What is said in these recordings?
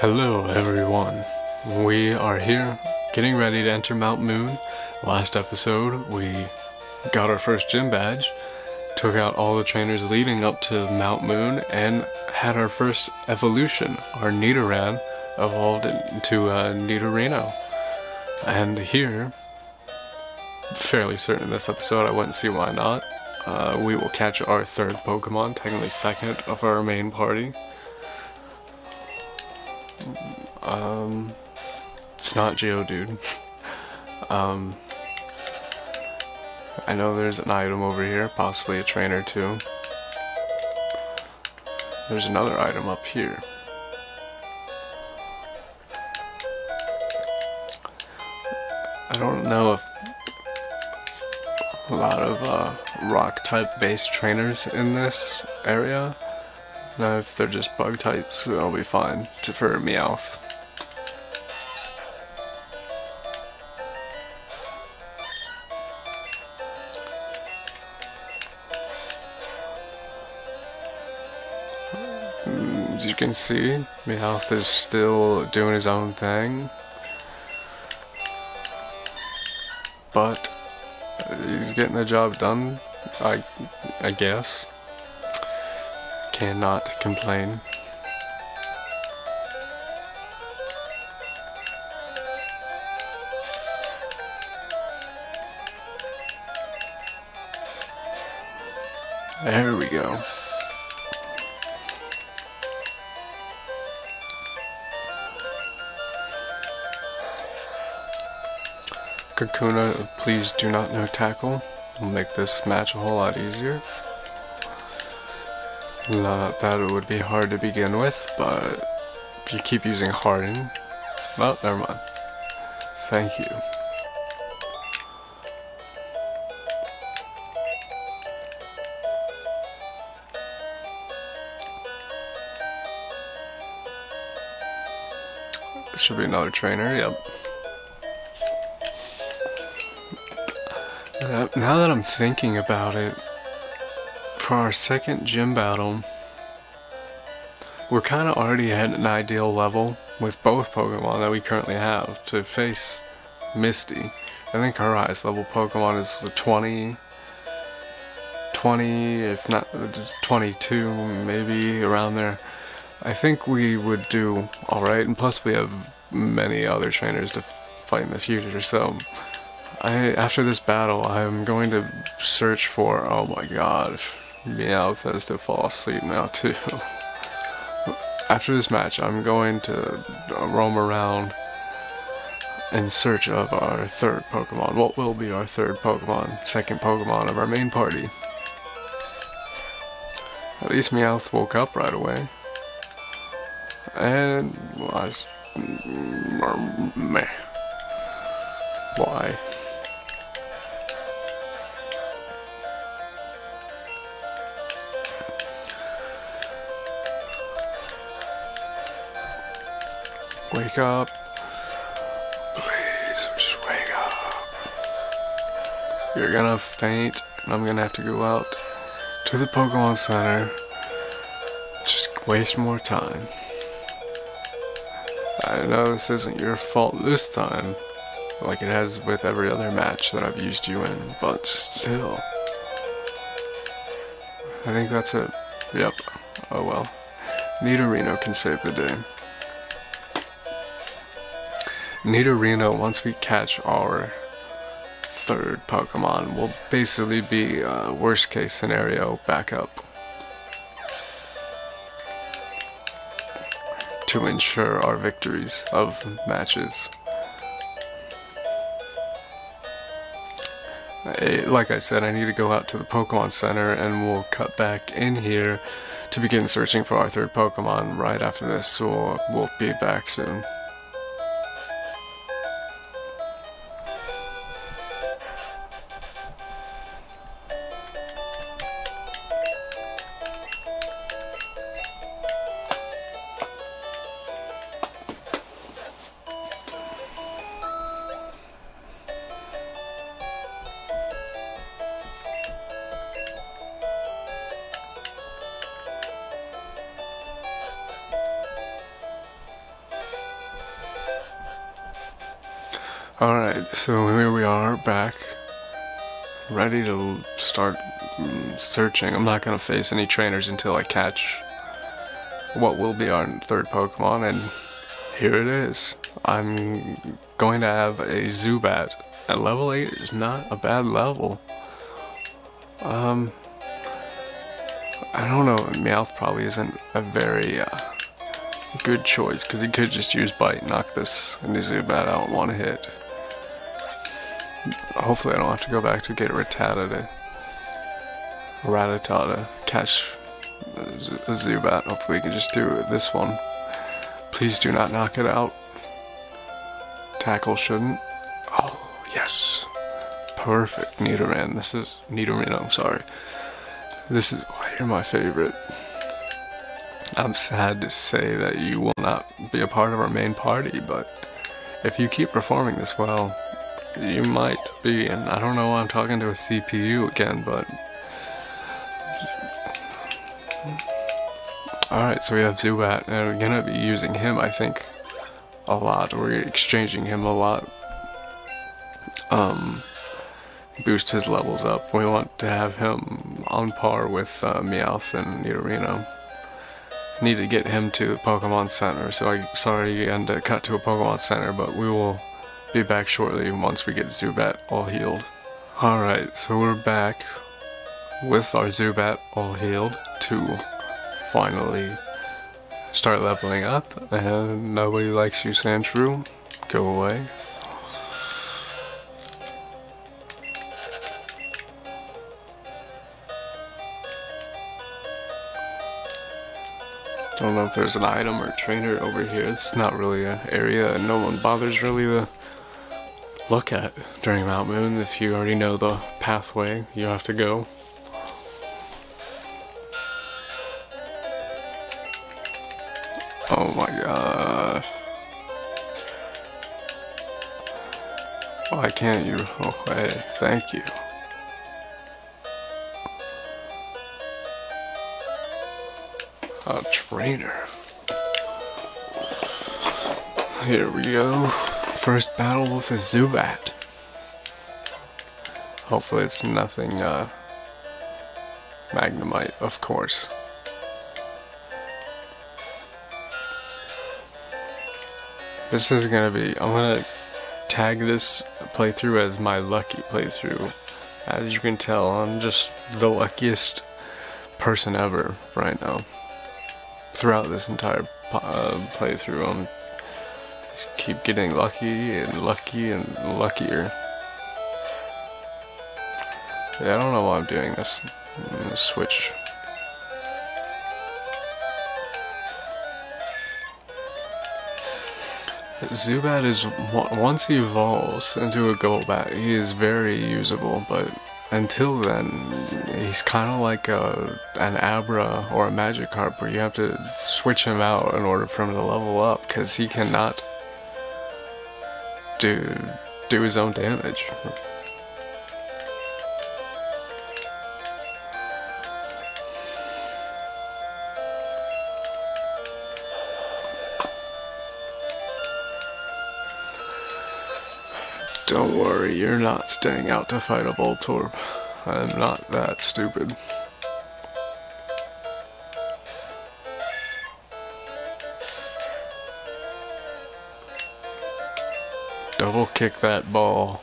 Hello, everyone. We are here getting ready to enter Mount Moon. Last episode, we got our first gym badge, took out all the trainers leading up to Mount Moon, and had our first evolution. Our Nidoran evolved into uh, Nidorino. And here, fairly certain in this episode, I wouldn't see why not. Uh, we will catch our third Pokemon, technically second of our main party. Um, it's not Geodude. um, I know there's an item over here, possibly a trainer too. There's another item up here. I don't know if a lot of uh, rock type based trainers in this area. Now, if they're just bug types, that'll be fine to, for Meowth. Hmm, as you can see, Meowth is still doing his own thing. But uh, he's getting the job done, I, I guess. Cannot complain. There we go. Kakuna, please do not no tackle. Will make this match a whole lot easier. Not that it would be hard to begin with, but if you keep using Harden, well, never mind. Thank you. Should be another trainer, yep. Now that I'm thinking about it, for our second gym battle, we're kind of already at an ideal level with both Pokemon that we currently have to face Misty. I think her highest level Pokemon is 20, 20, if not 22, maybe around there. I think we would do alright, and plus we have many other trainers to fight in the future, so I after this battle, I'm going to search for. Oh my God, Meowth has to fall asleep now too. after this match, I'm going to roam around in search of our third Pokemon. What will be our third Pokemon? Second Pokemon of our main party. At least Meowth woke up right away. And was mm, mm, mm, meh. Why? Wake up. Please, just wake up. You're gonna faint, and I'm gonna have to go out to the Pokemon Center. Just waste more time. I know this isn't your fault this time, like it has with every other match that I've used you in, but still. I think that's it. Yep. Oh well. Nidorino can save the day. Nidorino, once we catch our third Pokemon, will basically be uh, worst case scenario backup. To ensure our victories of matches. I, like I said, I need to go out to the Pokemon Center and we'll cut back in here to begin searching for our third Pokemon right after this, so we'll be back soon. Alright, so here we are back, ready to start mm, searching. I'm not going to face any trainers until I catch what will be our third Pokemon, and here it is. I'm going to have a Zubat. At level 8 is not a bad level. Um, I don't know, Meowth probably isn't a very uh, good choice, because he could just use Bite, knock this Zubat out one hit. Hopefully I don't have to go back to get Rattata to Rattata catch a Zubat. Hopefully we can just do this one. Please do not knock it out. Tackle shouldn't. Oh, yes. Perfect. Nidoran. This is Nidorino, I'm sorry. This is why you're my favorite. I'm sad to say that you will not be a part of our main party, but if you keep performing this well, you might be, and I don't know why I'm talking to a CPU again, but... Alright, so we have Zubat, and we're gonna be using him, I think, a lot. We're exchanging him a lot. Um, boost his levels up. We want to have him on par with uh, Meowth and Nidorino. Need to get him to the Pokemon Center, so I sorry and to cut to a Pokemon Center, but we will be back shortly once we get Zubat all healed. Alright, so we're back with our Zubat all healed to finally start leveling up. And nobody likes you, Sandshrew. Go away. Don't know if there's an item or trainer over here. It's not really an area and no one bothers really to look at during Mount Moon if you already know the pathway you have to go. Oh my god. Why can't you? Oh, hey, thank you. A trainer. Here we go first battle with a Zubat. Hopefully it's nothing, uh, Magnemite, of course. This is gonna be, I'm gonna tag this playthrough as my lucky playthrough. As you can tell, I'm just the luckiest person ever right now. Throughout this entire uh, playthrough, I'm just keep getting lucky and lucky and luckier. Yeah, I don't know why I'm doing this. I'm switch. Zubat is, once he evolves into a Golbat, he is very usable, but until then, he's kind of like a, an Abra or a Magikarp where you have to switch him out in order for him to level up, because he cannot do do his own damage. Don't worry, you're not staying out to fight a Voltorb. I'm not that stupid. Double kick that ball.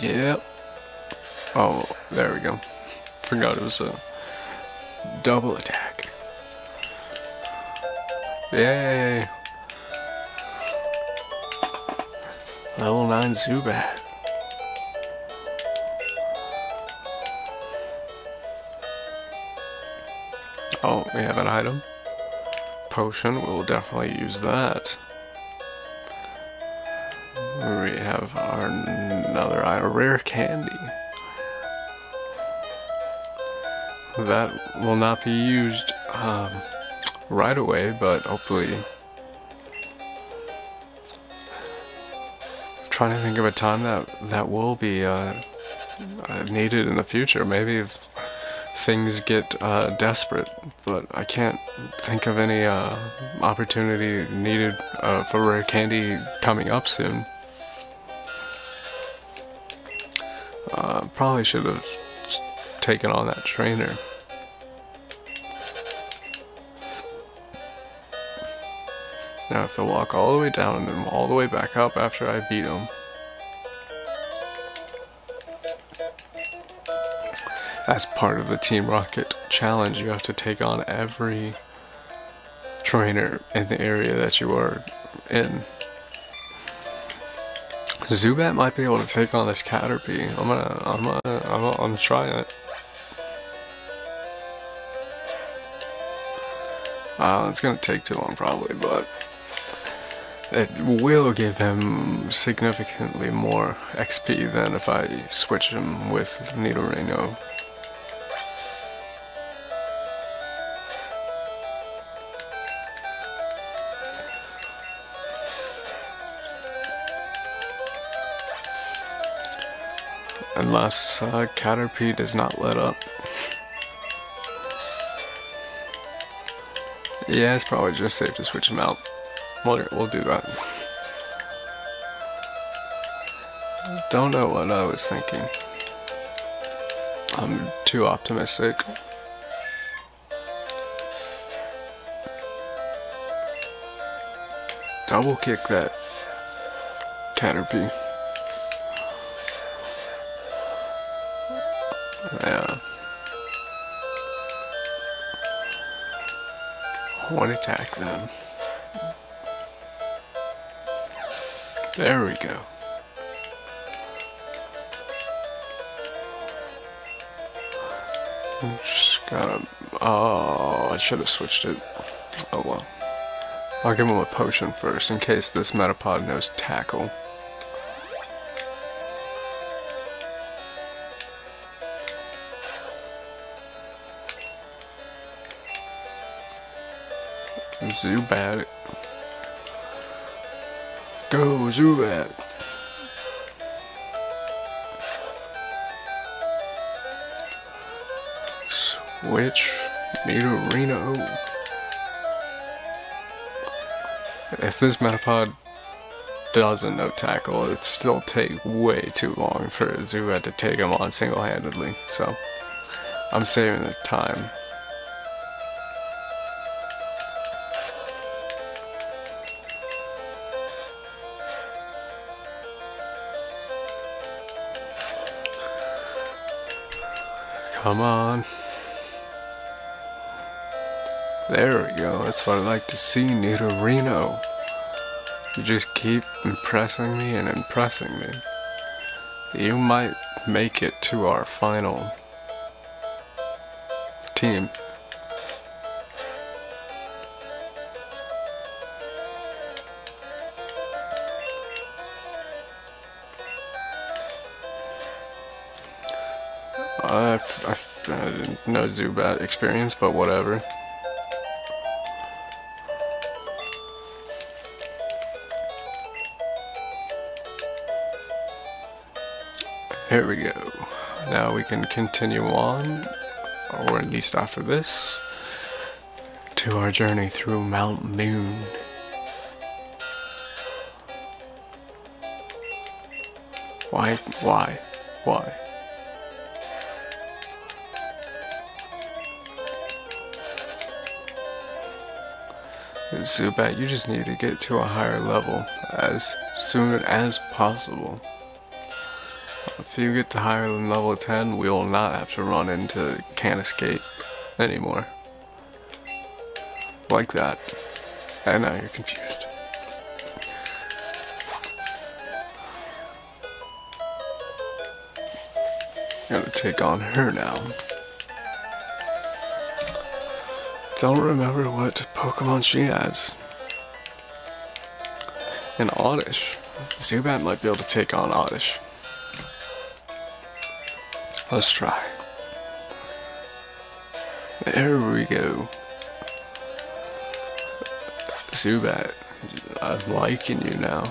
Yep. Oh, there we go. Forgot it was a double attack. Yay! Level 9 Zubat. Oh, we have an item. Potion, we'll definitely use that. We have our another item, rare candy. That will not be used um, right away, but hopefully. Trying to think of a time that that will be uh, uh, needed in the future. Maybe if things get uh, desperate, but I can't think of any uh, opportunity needed uh, for rare candy coming up soon. Uh, probably should have taken on that trainer. Now I have to walk all the way down and then all the way back up after I beat him. As part of the Team Rocket challenge, you have to take on every trainer in the area that you are in. Zubat might be able to take on this Caterpie. I'm gonna, I'm gonna, I'm, gonna, I'm trying it. Uh, it's gonna take too long probably, but it will give him significantly more XP than if I switch him with Nidorino. Unless uh, Caterpie does not let up. Yeah, it's probably just safe to switch him out. We'll, we'll do that. Don't know what I was thinking. I'm too optimistic. Double kick that Caterpie. One attack them. There we go. Just gotta. Oh, I should have switched it. Oh well. I'll give him a potion first in case this Metapod knows tackle. Zubat. Go, Zubat. Switch Nidorino. If this Metapod doesn't know tackle, it still take way too long for Zubat to take him on single-handedly, so I'm saving the time. Come on. There we go. That's what I like to see, Nidorino. You just keep impressing me and impressing me. You might make it to our final team. I, I, I didn't know Zubat experience, but whatever. Here we go. Now we can continue on, or at least after this, to our journey through Mount Moon. Why? Why? Why? Zubat, you just need to get to a higher level as soon as possible. If you get to higher than level 10, we will not have to run into Can't Escape anymore. Like that. And now you're confused. Gotta take on her now. Don't remember what Pokemon she has. An Oddish. Zubat might be able to take on Oddish. Let's try. There we go. Zubat, I'm liking you now.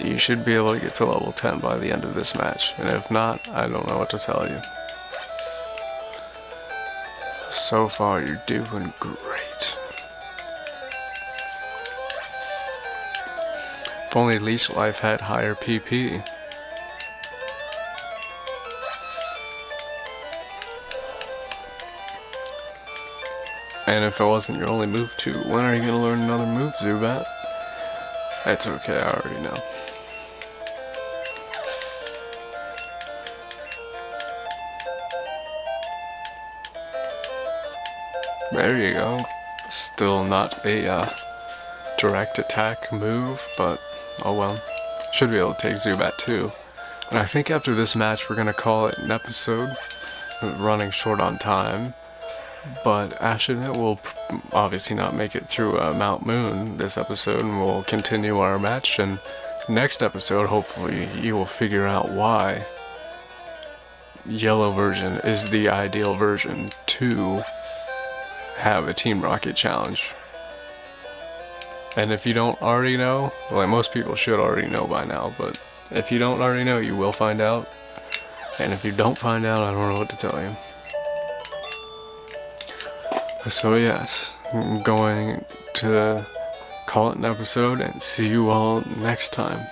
You should be able to get to level 10 by the end of this match. And if not, I don't know what to tell you. So far, you're doing great. If only Leech Life had higher PP. And if it wasn't your only move too, when are you gonna learn another move, Zubat? That's okay, I already know. There you go. Still not a uh, direct attack move, but oh well. Should be able to take Zubat too. And I think after this match, we're gonna call it an episode. Running short on time. But after that, we'll obviously not make it through uh, Mount Moon this episode, and we'll continue our match. And next episode, hopefully, you will figure out why Yellow version is the ideal version to have a Team Rocket challenge. And if you don't already know, like most people should already know by now, but if you don't already know, you will find out. And if you don't find out, I don't know what to tell you. So yes, I'm going to call it an episode and see you all next time.